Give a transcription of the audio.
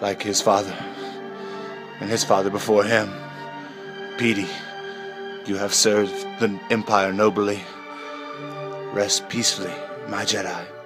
like his father and his father before him. Petey, you have served the Empire nobly. Rest peacefully, my Jedi.